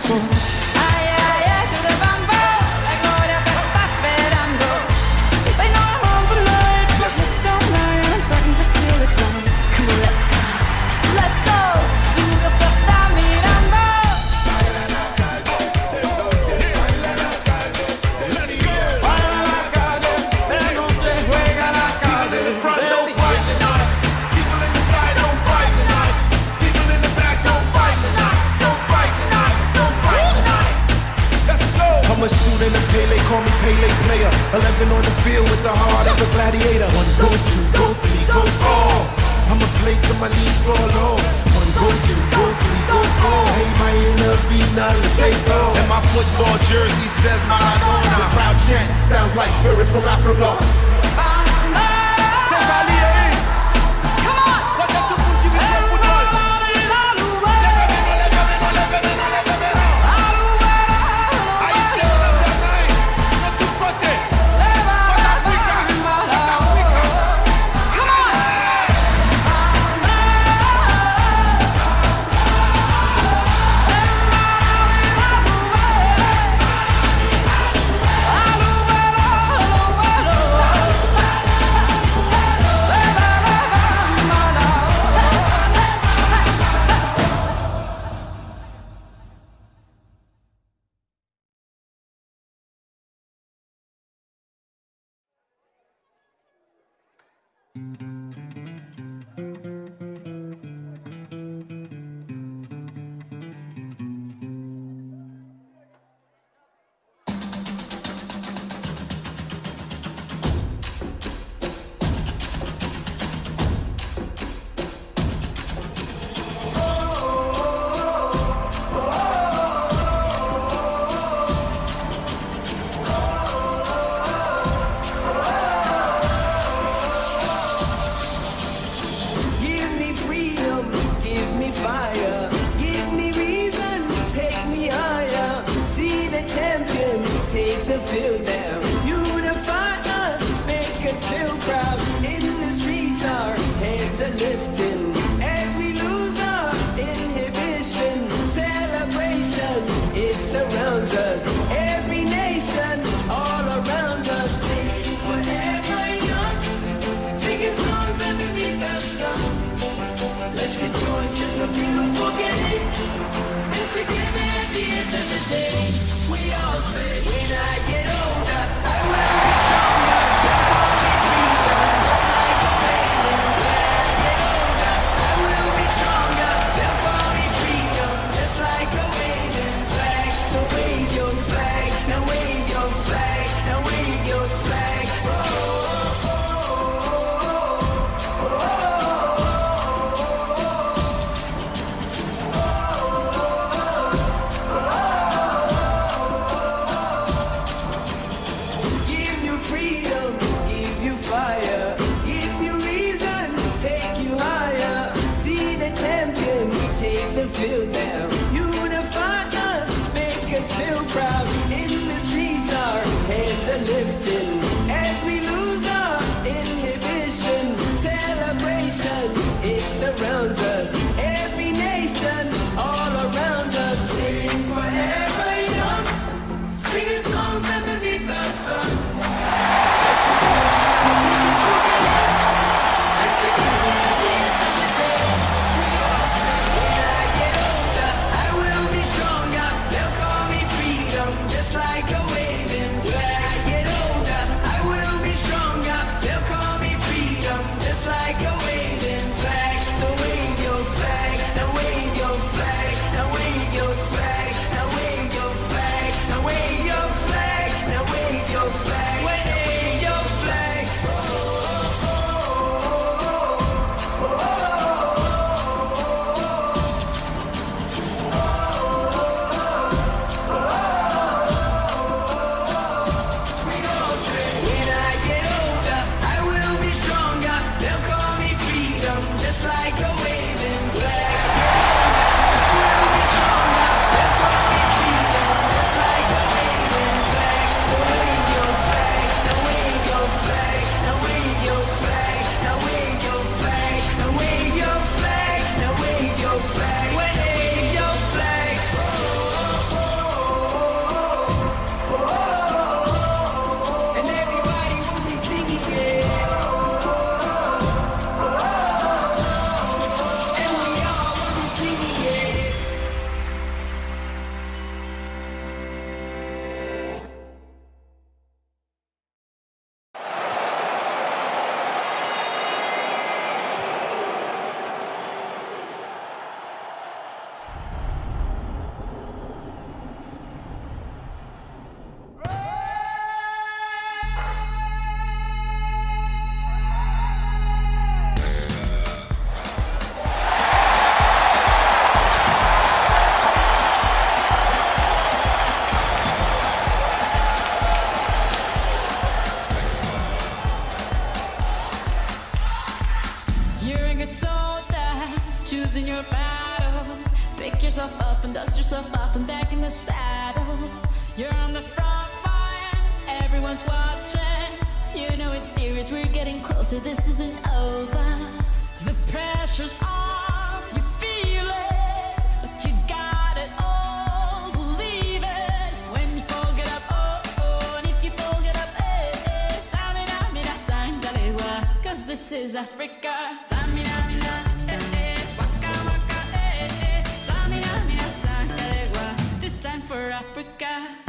谢。The heart of a gladiator. One, go, two, go, three, go, four. I'ma play till my knees fall off. One, go, two, go, three, go, four. Hey, my inner beat, now let's go. And my football jersey says Maradona. The crowd chant sounds like spirits from Africa. proud in the streets, our heads are lifted. everyone's watching. You know it's serious, we're getting closer, this isn't over. The pressure's on, you feel it, but you got it all, believe it. When you fall, get up, oh, oh, and if you fall, get up, eh, eh. Cause this is Africa. This time for Africa.